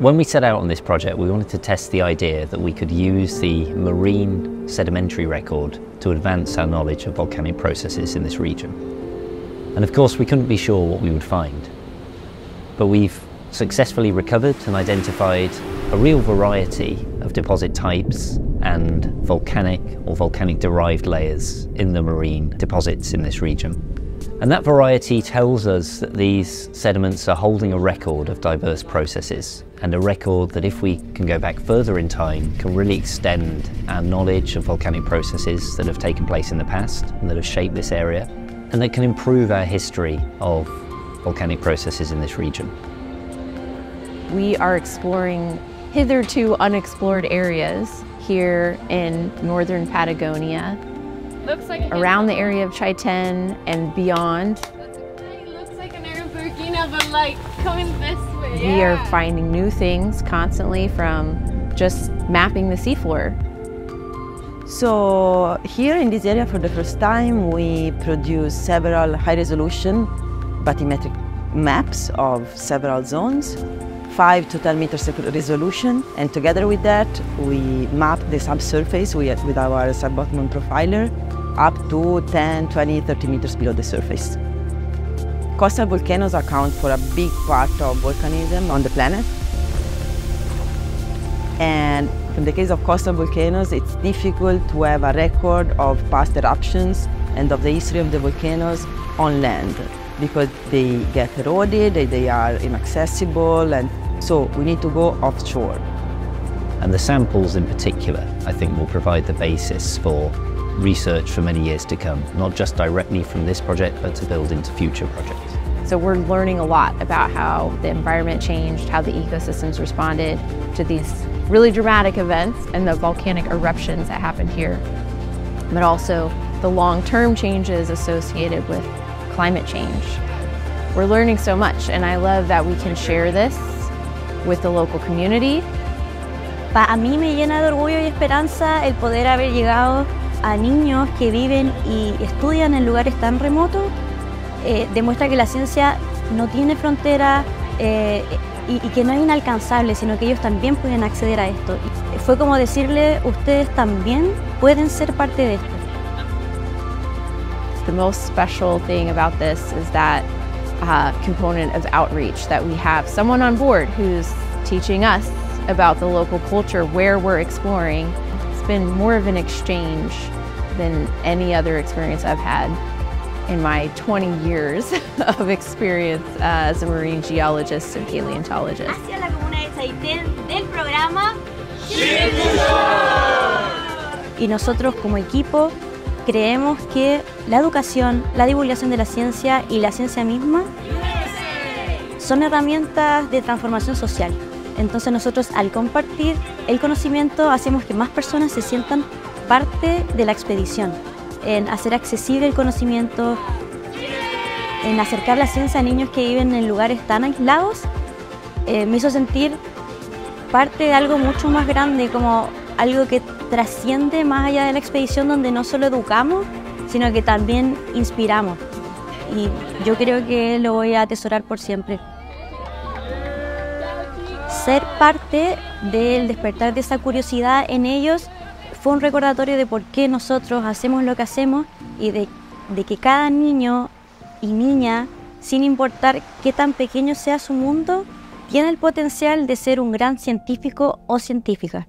When we set out on this project, we wanted to test the idea that we could use the marine sedimentary record to advance our knowledge of volcanic processes in this region. And of course, we couldn't be sure what we would find. But we've successfully recovered and identified a real variety of deposit types and volcanic or volcanic derived layers in the marine deposits in this region. And that variety tells us that these sediments are holding a record of diverse processes and a record that if we can go back further in time can really extend our knowledge of volcanic processes that have taken place in the past and that have shaped this area and that can improve our history of volcanic processes in this region. We are exploring hitherto unexplored areas here in northern Patagonia around the area of Chaiten and beyond. Looks like an area of Burkina, but like coming this way. We are finding new things constantly from just mapping the seafloor. So here in this area for the first time we produce several high-resolution bathymetric maps of several zones, 5 to 10 meters resolution and together with that we map the subsurface with, with our sub-bottom profiler up to 10, 20, 30 meters below the surface. Coastal volcanoes account for a big part of volcanism on the planet. And in the case of coastal volcanoes, it's difficult to have a record of past eruptions and of the history of the volcanoes on land because they get eroded, they are inaccessible, and so we need to go offshore. And the samples in particular, I think, will provide the basis for research for many years to come, not just directly from this project, but to build into future projects. So we're learning a lot about how the environment changed, how the ecosystems responded to these really dramatic events and the volcanic eruptions that happened here, but also the long-term changes associated with climate change. We're learning so much and I love that we can share this with the local community. A mí me llena de orgullo y esperanza el poder haber llegado a niños que viven y estudian en lugares tan remotos. Eh, demuestra que la ciencia no tiene frontera eh, y, que no es inalcanzable, sino que ellos también pueden acceder a esto. Fue como decirle, ustedes también pueden ser parte de esto. The most special thing about this is that uh, component of outreach that we have someone on board who's teaching us about the local culture where we're exploring. It's been more of an exchange than any other experience I've had in my 20 years of experience as a marine geologist and paleontologist. Hacia la comuna de Chaitén del programa Y nosotros como equipo creemos que la educación, la divulgación de la ciencia y la ciencia misma son herramientas de transformación social. Entonces nosotros al compartir el conocimiento hacemos que más personas se sientan parte de la expedición, en hacer accesible el conocimiento, en acercar la ciencia a niños que viven en lugares tan aislados, eh, me hizo sentir parte de algo mucho más grande, como algo que trasciende más allá de la expedición donde no solo educamos, sino que también inspiramos. Y yo creo que lo voy a atesorar por siempre. Ser parte del despertar de esa curiosidad en ellos fue un recordatorio de por qué nosotros hacemos lo que hacemos y de, de que cada niño y niña, sin importar qué tan pequeño sea su mundo, tiene el potencial de ser un gran científico o científica.